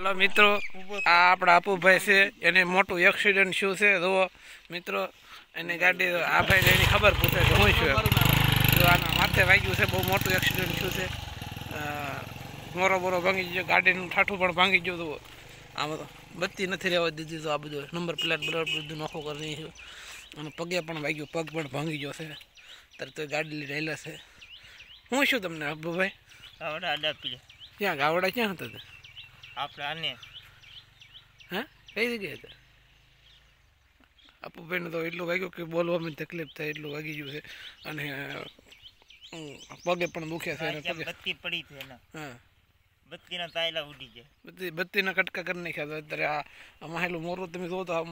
Hello મિત્રો આ આપણા અપુભાઈ છે. એને મોટું એક્સિડન્ટ શું છે જુઓ. મિત્રો એની ગાડી આ ભાઈ એની ખબર પૂછે કે હું છું. જો આના માથે વાગ્યું છે બહુ મોટું એક્સિડન્ટ શું છે. મોરો બોરો ભાંગી ગયો ગાડીનું ઠાઠું પણ ભાંગી ગયું જુઓ. આમાં તો બત્તી નથી રહેવા દીધી તો આ બધું નંબર પ્લેટ બરાબર બધું નોખો કરી છું અને પગે પણ વાગ્યું પગ પણ ભાંગી ગયો છે. ત્યારે તો ગાડી લઈ રહેલા છે. હું શું તમને અબુભાઈ ગાવડા ક્યાં ગાવડા ક્યાં હતા તે? આપણે આને. હા? કઈ જગ્યાએ હતા? અપુભાઈને તો એટલું વાગ્યું કે બોલવામાં તકલીફ થાય એટલું વાગી ગયું છે. અને પગે પણ દુખે છે બત્તી પડી છે હા. બત્તીના તાયલા ઉડી ગયા. બત્તી બત્તીના કટકા કરી નાખ્યા તો અત્યારે આ માહેલું હેલું મોરું તમે તો આમ